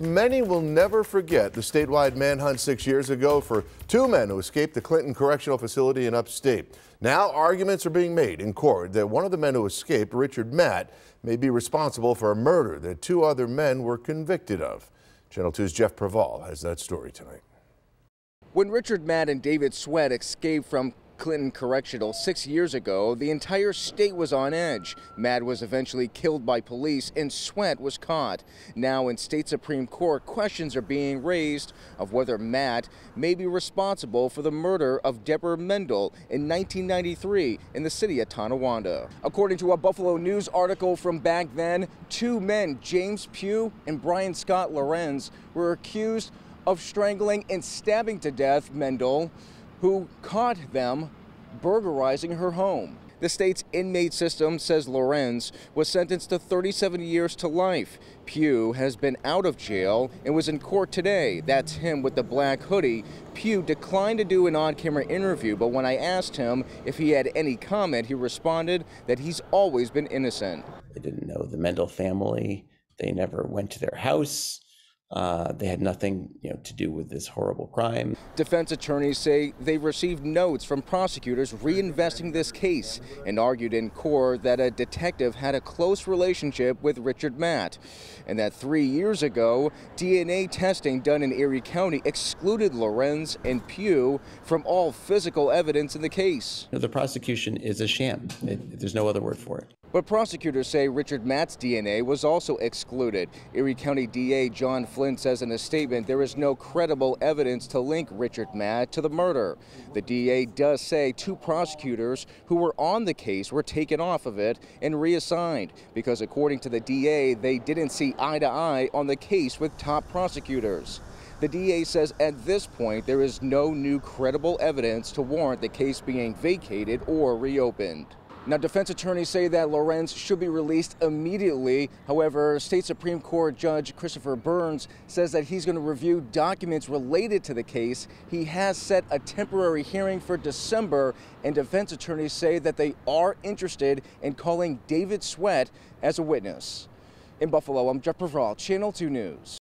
Many will never forget the statewide manhunt six years ago for two men who escaped the Clinton Correctional Facility in upstate. Now arguments are being made in court that one of the men who escaped, Richard Matt, may be responsible for a murder that two other men were convicted of. Channel 2's Jeff Preval has that story tonight. When Richard Matt and David Sweat escaped from Clinton Correctional six years ago, the entire state was on edge. Matt was eventually killed by police and Sweat was caught. Now in state Supreme Court, questions are being raised of whether Matt may be responsible for the murder of Deborah Meindl in 1993 in the city of Tonawanda. According to a Buffalo News article from back then, two men, James Pugh and Brian Scott Lorenz, were accused of strangling and stabbing to death Meindl who caught them burglarizing her home. The state's inmate system says Lorenz was sentenced to 37 years to life. Pugh has been out of jail and was in court today. That's him with the black hoodie. Pugh declined to do an on camera interview, but when I asked him if he had any comment, he responded that he's always been innocent. They didn't know the Meindl family, they never went to their house. Uh, they had nothing you know, to do with this horrible crime. Defense attorneys say they received notes from prosecutors reinvesting this case and argued in court that a detective had a close relationship with Richard Matt and that three years ago, DNA testing done in Erie County excluded Lorenz and Pugh from all physical evidence in the case. You know, the prosecution is a sham. It, there's no other word for it. But prosecutors say Richard Matt's DNA was also excluded. Erie County DA John Flynn says in a statement there is no credible evidence to link Richard Matt to the murder. The DA does say two prosecutors who were on the case were taken off of it and reassigned because according to the DA, they didn't see eye to eye on the case with top prosecutors. The DA says at this point there is no new credible evidence to warrant the case being vacated or reopened. Now, defense attorneys say that Lorenz should be released immediately. However, State Supreme Court Judge Christopher Burns says that he's going to review documents related to the case. He has set a temporary hearing for December, and defense attorneys say that they are interested in calling David Sweat as a witness. In Buffalo, I'm Jeff Preval, Channel 2 News.